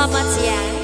妈妈讲。